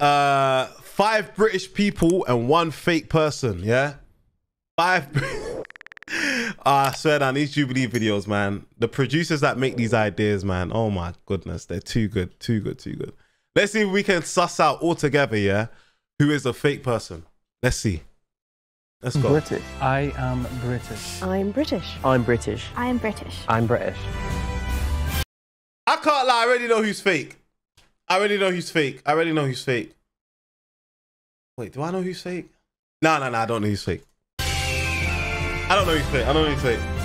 uh, five British people and one fake person. Yeah, five. Ah, I swear down these Jubilee videos, man. The producers that make these ideas, man. Oh my goodness, they're too good, too good, too good. Let's see if we can suss out all together, yeah, who is a fake person. Let's see. Let's go. British. I am British. I'm British. I'm British. I am British. I'm British. I can't lie. I already know who's fake. I already know he's fake. I already know he's fake. Wait, do I know he's fake? No, no, no. I don't know he's fake. I don't know he's fake. I don't know who's fake.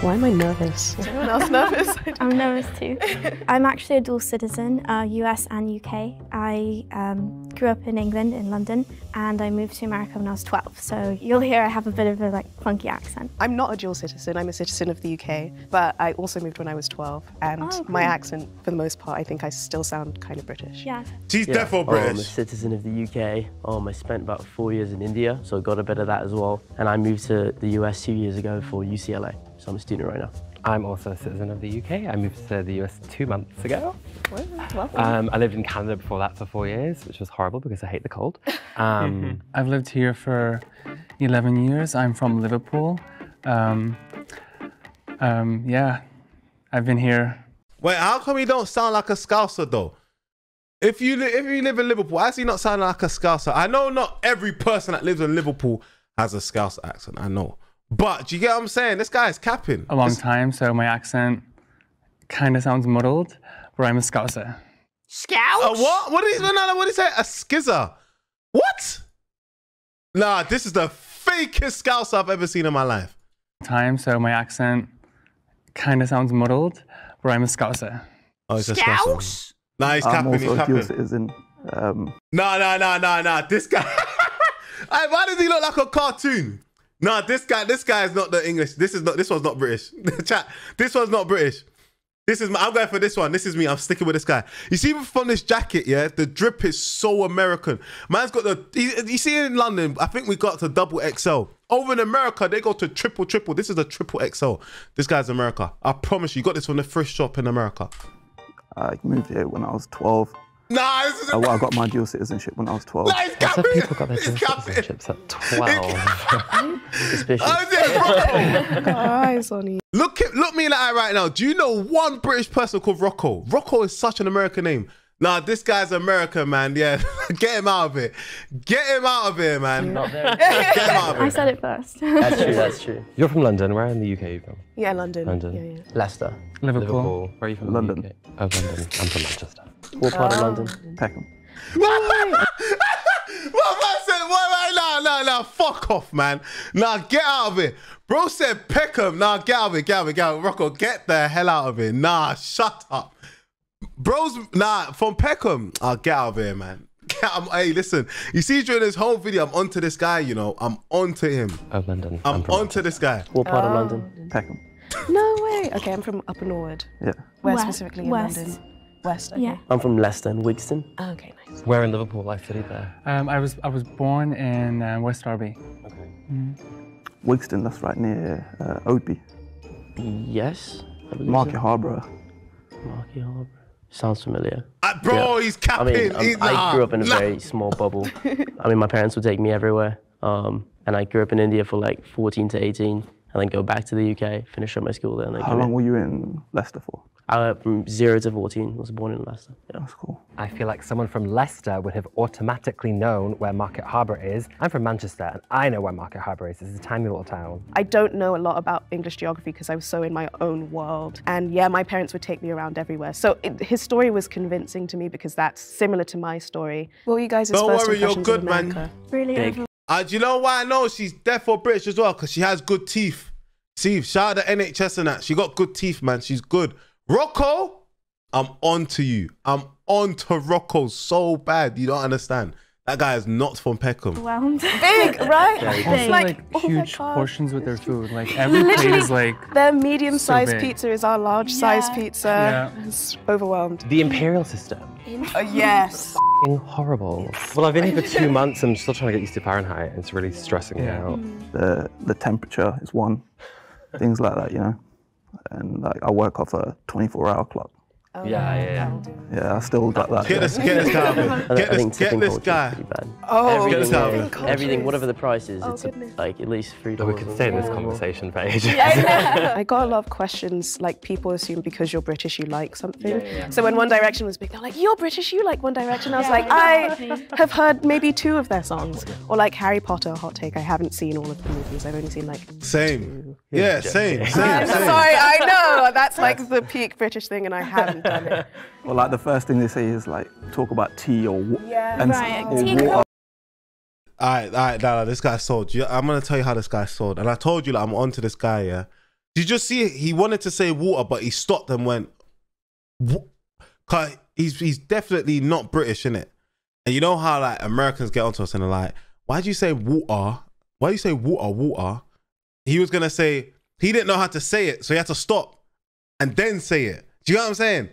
Why am I nervous? Is anyone else nervous? I'm nervous too. I'm actually a dual citizen, uh, US and UK. I um, grew up in England, in London, and I moved to America when I was 12. So you'll hear I have a bit of a like funky accent. I'm not a dual citizen. I'm a citizen of the UK, but I also moved when I was 12, and Oh, my accent, for the most part, I think I still sound kind of British. Yeah. She's Yeah. defo Oh, I'm a citizen of the UK. Um, I spent about four years in India, so I got a bit of that as well. And I moved to the US two years ago for UCLA, so I'm a student right now. I'm also a citizen of the UK. I moved to the US two months ago. Welcome. Um, I lived in Canada before that for four years, which was horrible because I hate the cold. Um, I've lived here for 11 years. I'm from Liverpool. Um, um, yeah, I've been here. Wait, how come he don't sound like a Scouser though? If you li- if you live in Liverpool, why does he not sound like a Scouser? I know not every person that lives in Liverpool has a Scouser accent. I know, but do you get what I'm saying? This guy is capping. a long This- time, so my accent kind of sounds muddled, but I'm a Scouser. A what? What is no, no, what is that? A skizzer? What? Nah, this is the fakest Scouser I've ever seen in my life. Time, so my accent kind of sounds muddled, but I'm a Scouser. Oh, it's a Scouser. Nah, he's I'm capping. He's also a dual capping. citizen. Um, Nah, nah, nah, no, no. This guy. Hey, why does he look like a cartoon? No, this guy. This guy is not the English. This is not. This one's not British. Chat. This one's not British. This is. My, I'm going for this one. This is me. I'm sticking with this guy. You see from this jacket, yeah, the drip is so American. Man's got the. You, you see in London, I think we got to double XL. Over in America, they go to triple triple. This is a triple XL. This guy's America. I promise you, you got this from the first shop in America. I moved here when I was 12. Nah, this is. Uh, well, I got my dual citizenship when I was 12. Nah, he's lots of people got their dual citizenships at 12. Suspicious. Oh, yeah, Rocco. Eyes on you. Look, at- look me in the eye right now. Do you know one British person called Rocco? Rocco is such an American name. Nah, this guy's American, man. Yeah, get him out of it. Get him out of here, man. Not very. Get him out of I said it first. That's true, that's true. You're from London. Where in the UK are you from? Yeah, London. London. Yeah, yeah. Leicester. Liverpool. Where are you from? London. Oh, London. I'm from Manchester. What part of London? Oh. Peckham. What man said? What man? Nah, nah, nah. Fuck off, man. Nah, get out of it. Bro said Peckham. Nah, get out of it. Get out of it. Get out of it. Rocco, get the hell out of it. Nah, shut up. Bro's nah from Peckham. Oh, ah, get out of here, man. I'm, hey, listen. You see, during this whole video, I'm onto this guy. You know, I'm onto him. Oh, London. I'm from onto this guy. What part of oh. London? Peckham. No way. Okay, I'm from Upper Norwood. Yeah. Where West- specifically in west. London? West. Okay. Yeah. I'm from Leicester and Wigston. Oh, okay, nice. Where in Liverpool? I studied there. Um, I was I was born in uh, West Derby. Okay. Wigston, that's right near uh, Oadby. Yes. I believe Market so. Harbour. Market Harbour. Sounds familiar. Uh, bro, Yeah. he's I mean, he's, I grew up in a nah. very small bubble. I mean, my parents would take me everywhere. Um, and I grew up in India for like 14 to 18, and then go back to the UK, finish up my school there, and then How come long in. were you in Leicester for? I went from zero to 14. Was born in Leicester. Yeah. That's cool. I feel like someone from Leicester would have automatically known where Market Harbour is. I'm from Manchester, and I know where Market Harbour is. It's a tiny little town. I don't know a lot about English geography because I was so in my own world. And yeah, my parents would take me around everywhere. So it, his story was convincing to me because that's similar to my story. Well, you guys' Don't first worry, you're impressions good, of man. America? really Big. Uh, do you know why I know she's deaf or British as well? Because she has good teeth. See, shout out to NHS and that. She got good teeth, man. She's good. Rocco, I'm on to you. I'm on to Rocco so bad. You don't understand. That guy is not from Peckham. overwhelmed. Big, right? Also, like, like, oh huge God. portions with their food. Like every plate is like Their medium-sized big. pizza is our large-sized Yeah. pizza. Yeah. It's overwhelmed. The imperial system. Oh, yes. F***ing horrible. Well, I've been here for two months. I'm still trying to get used to Fahrenheit. It's really stressing me Yeah. out. The the temperature is one. Things like that, you know. And like I work off a 24 hour clock. Oh, Yeah, yeah, yeah. Yeah, I still got that. Get this, get this guy. I, Get I think this, get this guy. is pretty bad. Oh, everything, Get this guy. everything, everything, whatever the price is, Oh, it's goodness. like at least three But we could stay in this conversation for ages. I got a lot of questions like people assume because you're British you like something. So when One Direction was big, they're like, "You're British, you like One Direction." I was like, "I have heard maybe two of their songs." Or like Harry Potter, hot take. I haven't seen all of the movies. I've only seen like. Same. Yeah, same, same, same. sorry, I know that's like the peak British thing, and I haven't done it. Well, like the first thing they say is like talk about tea or wa- Yeah. and Right, or tea water. All right, all right, Dala, this guy sold. You- I'm gonna tell you how this guy sold, and I told you that I'm onto this guy. Yeah, did you just see? it? He wanted to say water, but he stopped and went. "Wa-" Cause he's he's definitely not British, in it. And you know how like Americans get onto us and they're like, "Why'd you say water? Why do you say water, water?" He was gonna say he didn't know how to say it, so he had to stop and then say it. Do you know what I'm saying?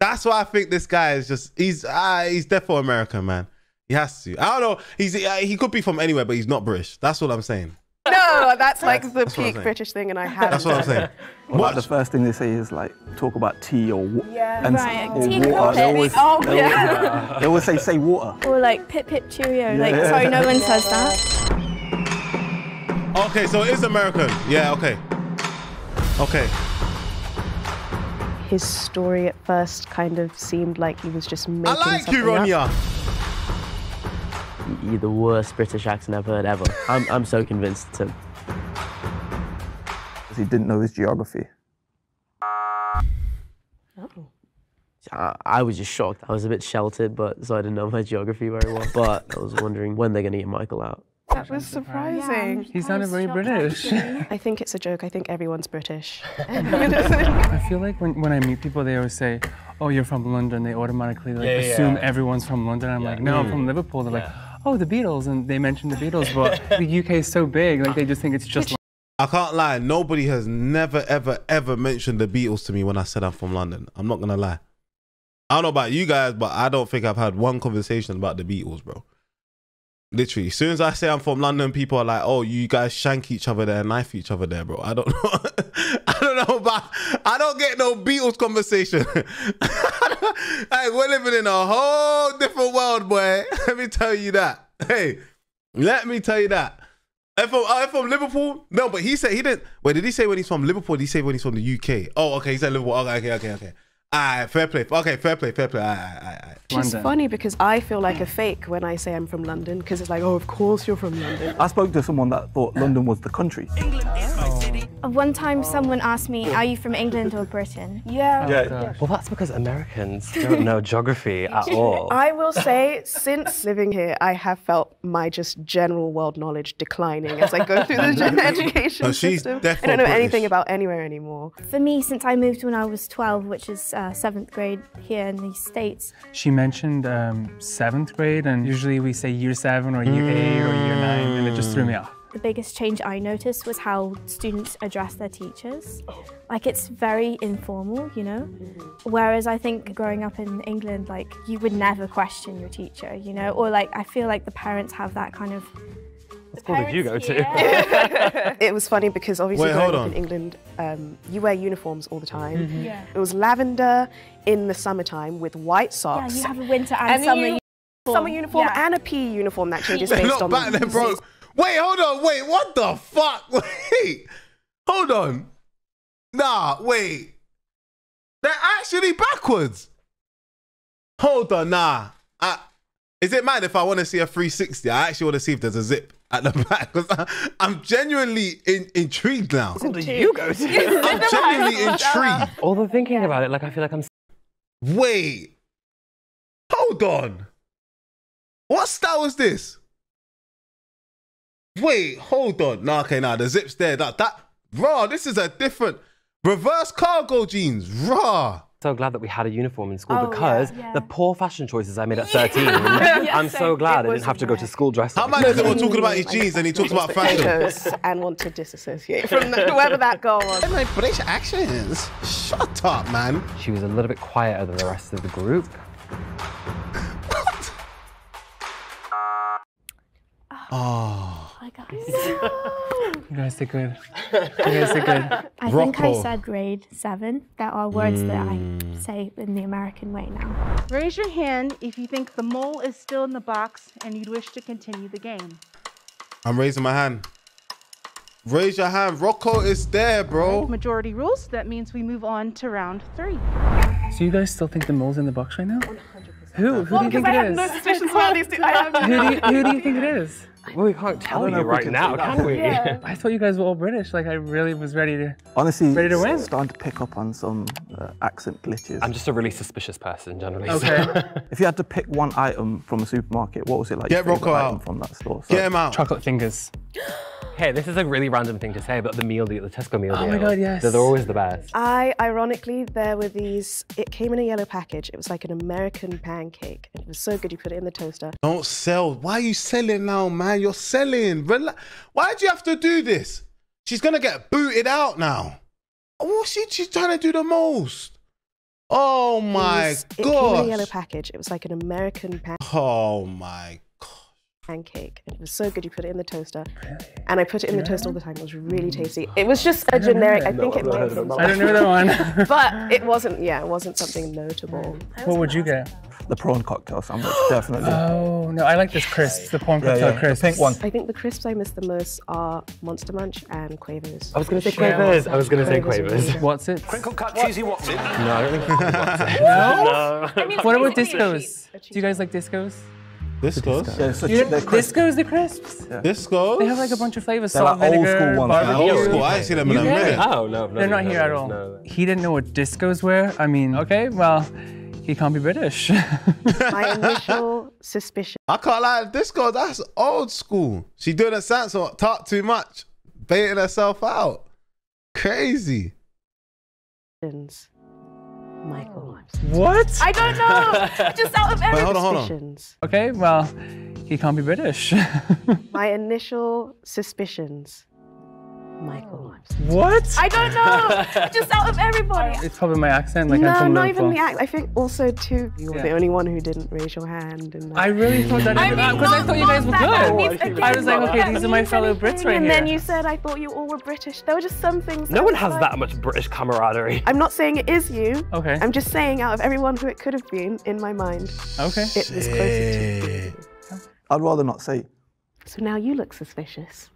That's why I think this guy is just he's uh, he's definitely American, man. He has to. I don't know. He's uh, he could be from anywhere, but he's not British. That's what I'm saying. No, that's like the That's peak. British thing, and I haven't. That's what I'm done it. saying. Well, like the first thing they say is like talk about tea or Yeah. and Right, or tea water. They always, Oh, they, yeah. always, they always say say water. Or like pip pip cheerio. Like sorry, no one says that. Okay, so it is American. Yeah. Okay. Okay. His story at first kind of seemed like he was just making I like you, something up. Ronya. You're the worst British accent I've heard ever. I'm, I'm so convinced. To, 'cause He didn't know his geography. I, I was just shocked. I was a bit sheltered, but so I didn't know my geography very well. But I was wondering when they're gonna get Michael out. That was surprising. He sounded very British. I think it's a joke. I think everyone's British. I feel like when, when I meet people, they always say, "Oh, you're from London." They automatically like Yeah, yeah, assume yeah. everyone's from London. I'm like, no, I'm from Liverpool. They're like, "Oh, the Beatles," and they mention the Beatles, but the UK is so big, like they just think it's just. I can't lie. Nobody has never, ever, ever mentioned the Beatles to me when I said I'm from London. I'm not gonna lie. I don't know about you guys, but I don't think I've had one conversation about the Beatles, bro. Literally, as soon as I say I'm from London, people are like, "Oh, you guys shank each other there, knife each other there, bro." I don't know. I don't know about. I don't get no Beatles conversation. hey, we're living in a whole different world, boy. Let me tell you that. Hey, let me tell you that. I'm uh, from, I'm from Liverpool. No, but he said he didn't. Wait, did he say when he's from Liverpool? Did he say when he's from the UK? Oh, okay. He said Liverpool. Okay, okay, okay, okay. All right, fair play. Okay, fair play, fair play. All right, all right, all right. Which is funny because I feel like a fake when I say I'm from London because it's like, oh, of course you're from London. I spoke to someone that thought London was the country. England is my city. One time, someone asked me, "Are you from England or Britain?" Yeah. Yeah. Oh, well, that's because Americans don't know geography at all. I will say, since living here, I have felt my just general world knowledge declining as I go through the education No, she's system. I don't know British. anything about anywhere anymore. For me, since I moved when I was 12, which is uh, seventh grade here in the States, She mentioned um, seventh grade, and usually we say year seven or year eight or year nine, and it just threw me off. the biggest change I noticed was how students address their teachers. Like it's very informal, you know? Whereas I think growing up in England, like you would never question your teacher, you know? Or like I feel like the parents have that kind of. What school did you go to? It was funny because obviously Wait, growing hold up on. in England, um, you wear uniforms all the time. Yeah. It was lavender in the summertime with white Yeah, socks. you have a winter and, And summer you- uniform. summer uniform Yeah. and a PE uniform that changes based not on back the then, bro. Wait, hold on. Wait, what the fuck? Wait, hold on. Nah, wait. They're actually backwards. Hold on, nah. I, is it mad if I want to see a 360? I actually want to see if there's a zip at the back because I'm genuinely in, intrigued now. did you go to? I'm genuinely intrigued. Although thinking about it, like I feel like I'm Wait. Hold on. What style is this? Wait, hold on. Nah, okay, nah, the zip's there. That that raw, this is a different reverse cargo jeans. Raw. So glad that we had a uniform in school Oh, because yeah. the poor fashion choices I made at 13. I'm so glad I didn't have to go to school dressed How up. mad is it we're talking about his jeans and he talks about fashion? and want to disassociate from the, whoever that girl was. And like British accents. Shut up, man. She was a little bit quieter than the rest of the group. Oh. Ah. Hi. You guys did good. You guys did good. I think I said grade seven. There are words that I mm. say in the American way now. Raise your hand if you think the mole is still in the box and you'd wish to continue the game. I'm raising my hand. Raise your hand. Rocco is there, bro. Majority rules. That means we move on to round three. So you guys still think the mole's in the box right now? Who? Who do you think I it no suspicions about these two. I have Who do you, who do you think it is? Well, we can't tell you right can now, can we? I thought you guys were all British. Like I really was ready to. Honestly, Ready to s- win? starting to pick up on some uh, accent glitches. I'm just a really suspicious person generally. so- Okay. if you had to pick one item from a supermarket, what was it like? Get your Rocco out. from that store. So Get him out. Chocolate fingers. Hey, this is a really random thing to say, but the meal deal, the Tesco meal Oh deal. my God, yes. They're, they're always the best. I ironically there were these. It came in a yellow package. It was like an American pancake, and it was so good. You put it in the toaster. Don't sell. Why are you selling now, man? You're selling. Rela- Why do you have to do this? She's gonna get booted out now. What's she? She's trying to do the most. Oh It my was- It came in a yellow god. package. It was like an American pan- Oh my god. Pancake, and it was so good. You put it in the toaster, and I put it in the toaster all the time. It was really mm. tasty. It was just a generic. I think it might have been, I don't know that one. but it wasn't. Yeah, it wasn't something notable. what would you get? the prawn cocktail sandwich, definitely. Oh no, I like this crisp, the prawn yeah, cocktail yeah, the crisp. pink one. I think the crisps I miss the most are Monster Munch and Quavers. I was going to say Shell. Quavers. I was going to say Quavers. Quavers. What's it? Crinkle cut cheesy what's it? No, I don't think Quavers wants it. No. What about discos? Do you guys like discos? Discos. Yeah, so You they're crisp. discos, the crisps. Discos. They have like a bunch of flavors. They're Salt, like old vinegar, school ones, oh, man. barbecue. Old school. I ain't seen them in You a minute. Oh, no. They're not here at all. No. He didn't know what discos were. I mean, okay, well, he can't be British. My initial suspicion I can't lie. This girl, that's old school. She doing a sense or talk too much, baiting herself out. Crazy. Is Michael. what? I don't know. Just out of every hold on, hold on. suspicions. Okay, well, he can't be British. My initial suspicions. Michael. Oh. what? I don't know. Just out of everybody. It's probably my accent. Like I'm no, from not even Liverpool. the act. I think also too. You were Yeah. the only one who didn't raise your hand. And uh, I really thought that I because I thought you guys were good. That I was like, okay, not these are my fellow. Brits right And here. then you said I thought you all were British. There were just some things. No one has like- that much British camaraderie. I'm not saying it is you. Okay. I'm just saying out of everyone who it could have been in my mind, Okay. it was closer to. You. I'd rather not say. So now you look suspicious.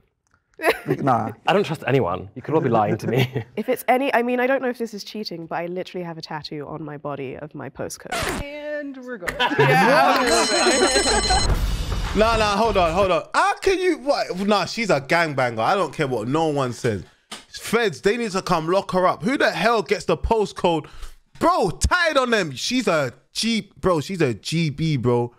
Nah, I don't trust anyone. You could all be lying to me. If it's any, I mean, I don't know if this is cheating, but I literally have a tattoo on my body of my postcode. And we're going. Nah, nah, hold on, hold on. How can you? What? Nah, she's a gangbanger. I don't care what no one says. Feds, they need to come lock her up. Who the hell gets the postcode? Bro, tied on them. She's a G, bro. She's a GB, bro.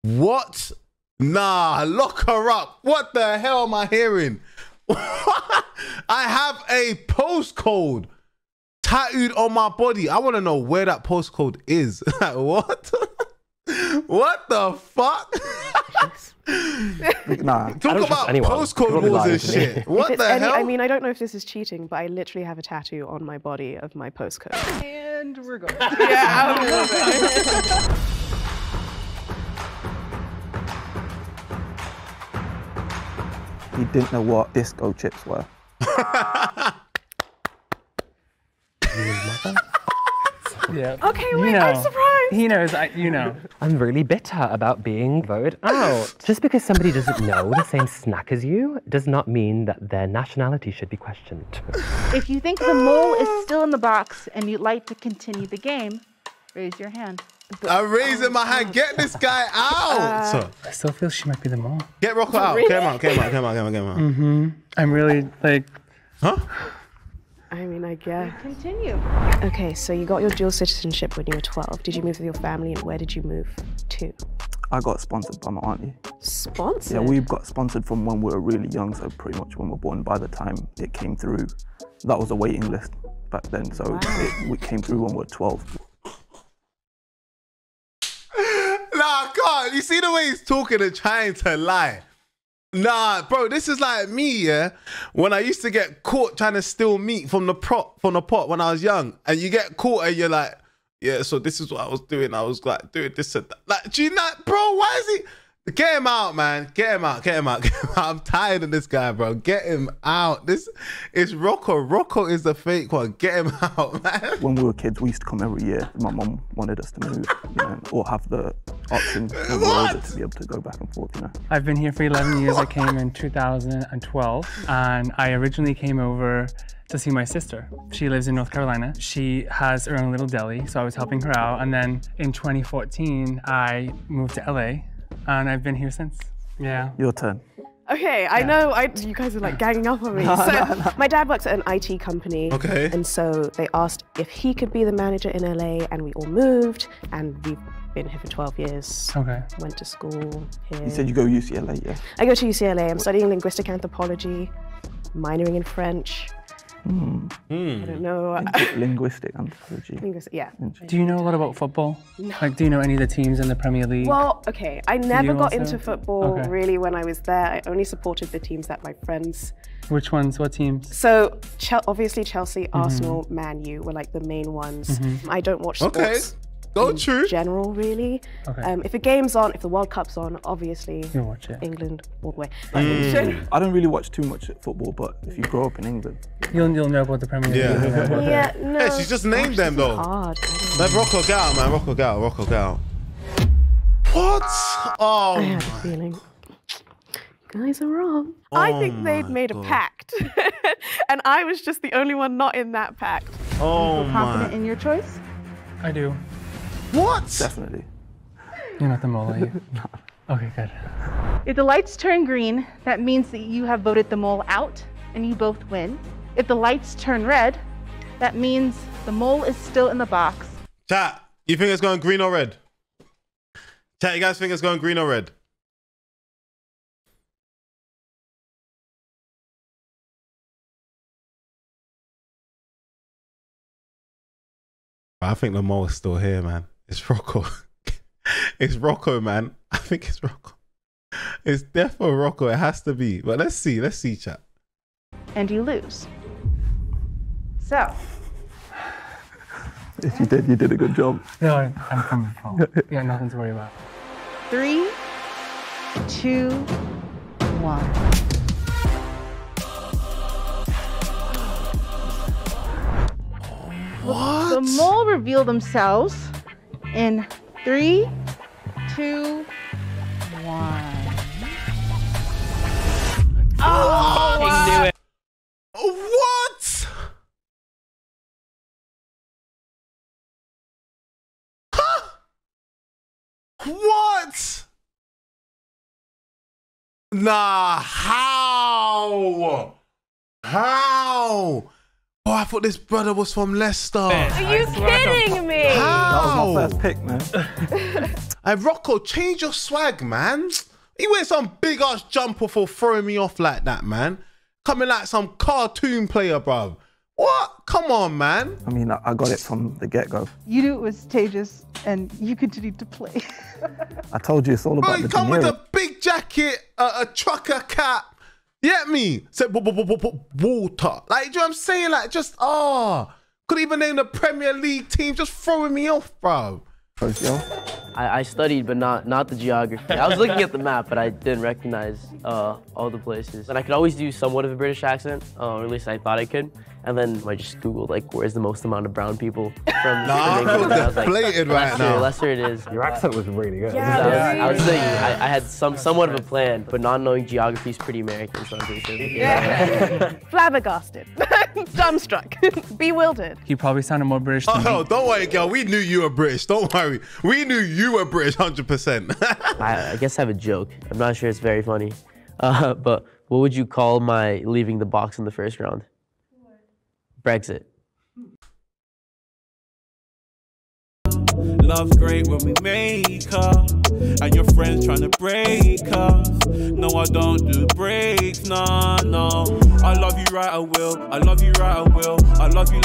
What? Nah, lock her up. What the hell am I hearing? I have a postcode tattooed on my body. I want to know where that postcode is. What? what the fuck? nah. Talk don't about anyone. People postcode be wars and shit. What the any, hell? I mean, I don't know if this is cheating, but I literally have a tattoo on my body of my postcode. And we're going. He didn't know what disco chips were. Yeah. Okay, You wait, know. I'm surprised. He knows. I, you know. I'm really bitter about being voted out. Just because somebody doesn't know the same snack as you does not mean that their nationality should be questioned. If you think the mole is still in the box and you'd like to continue the game, raise your hand. I'm raising my hand. Get this guy out. I still feel she might be the mom. get Rocco out. Get him out. Get him out. Get him out. Get him out. Get him out. Mm-hmm. I'm really like. Huh? I mean, I guess. Continue. Okay, so you got your dual citizenship when you were 12. Did you move with your family, and where did you move to? I got sponsored by my auntie. Sponsored. Yeah, we got sponsored from when we were really young, so pretty much when we were born. By the time it came through, that was a waiting list back then. So it, it came through when we were 12. Nah, God, you see the way he's talking and trying to lie. Nah, bro, this is like me, yeah. When I used to get caught trying to steal meat from the prop from the pot when I was young, and you get caught and you're like, yeah, so this is what I was doing. I was like doing this and that. Like, do you not, bro? Why is he? Get him out, man. Get him out. Get him out. Get him out. I'm tired of this guy, bro. Get him out. This is Rocco. Rocco is the fake one. Get him out, man. When we were kids, we used to come every year. My mum wanted us to move, you know, or have the option when we to be able to go back and forth, you know. I've been here for 11 years. I came in 2012, and I originally came over to see my sister. She lives in North Carolina. She has her own little deli, so I was helping her out. And then in 2014, I moved to LA, and I've been here since. Yeah. Your turn. Okay, I know I, you guys are like ganging up on me. so my dad works at an IT company. Okay. And so they asked if he could be the manager in LA, and we all moved, and we've been here for 12 years. Okay. Went to school here. You said you go UCLA, yeah? I go to UCLA. I'm studying linguistic anthropology, minoring in French. Hmm. I don't know. Linguistic anthropology. Linguistic, yeah. Do you know a lot about football? Like, do you know any of the teams in the Premier League? Well, okay. I never got also? into football Okay. really when I was there. I only supported the teams that my friends. Which ones? What teams? So Chel- obviously Chelsea, Mm-hmm. Arsenal, Man U were like the main ones. I don't watch sports. Okay. Go in true. general, really. Okay. Um, if a game's on, if the World Cup's on, obviously You'll watch it. England all the way. But Mm. I don't really watch too much football, but if you grow up in England, You'll, you'll know about the Premier League. Yeah. You'll know yeah, no. Hey, she's just named gosh, them, though. Hard. I don't. Let Rocco get out, man. Rocco get out. Rocco get out. What? Oh, I had a feeling. Guys are wrong. Oh I think they'd my made a pact. and I was just the only one not in that pact. oh Confident my. in your choice? I do. What? definitely. You're not the mole, are you? Okay, good. If the lights turn green, that means that you have voted the mole out and you both win. If the lights turn red, that means the mole is still in the box. Chat, you think it's going green or red? Chat, you guys think it's going green or red? I think the mole is still here, man. It's Rocco. it's Rocco, man. I think it's Rocco. It's definitely Rocco. It has to be. But let's see. Let's see, chat. and you lose. So, If you did, you did a good job. No, I- I'm coming from. Yeah, nothing to worry about. three, two, one. What? The mole reveal themselves in three, two, one. Oh! What? Huh? What? Nah, how? How? Oh, I thought this brother was from Leicester. Are you kidding me? How? That was my How? first pick, man. Hey, Rocco, change your swag, man. He went some big ass jumper for throwing me off like that, man. Coming like some cartoon player, bruv. What? Come on, man. I mean, I I got it from the get go. You knew it was Tejas, and you continued to play. I told you it's all Bro, about he the come with a big jacket, a, a trucker cap. You Get me? Said "Bu- bu- bu- bu- bu- water. Like, do you know what I'm saying? Like, just ah, could even name the Premier League team. Just throwing me off, bro. Yo. I, I studied, but not not the geography. I was looking at the map, but I didn't recognize uh, all the places. And I could always do somewhat of a British accent, uh, or at least I thought I could. And then I just googled like, where's the most amount of brown people from, Nah, from I feel England? And I was like, deflated right Leicester, now. Leicester it is. Your accent was really good. So I was, I was thinking, I, I had some somewhat of a plan, but not knowing geography is pretty American, so I'm thinking, Flabbergasted. Dumbstruck. Bewildered. He probably sounded more British than Oh, me. don't worry, girl. We knew you were British. Don't worry. We knew you were British, hundred percent. I, I guess I have a joke. I'm not sure it's very funny. Uh, but what would you call my leaving the box in the first round? Brexit. Love's great when we make up, and your friends trying to break us. No, I don't do breaks, no, no. I love you right, I will. I love you right, I will. I love you like.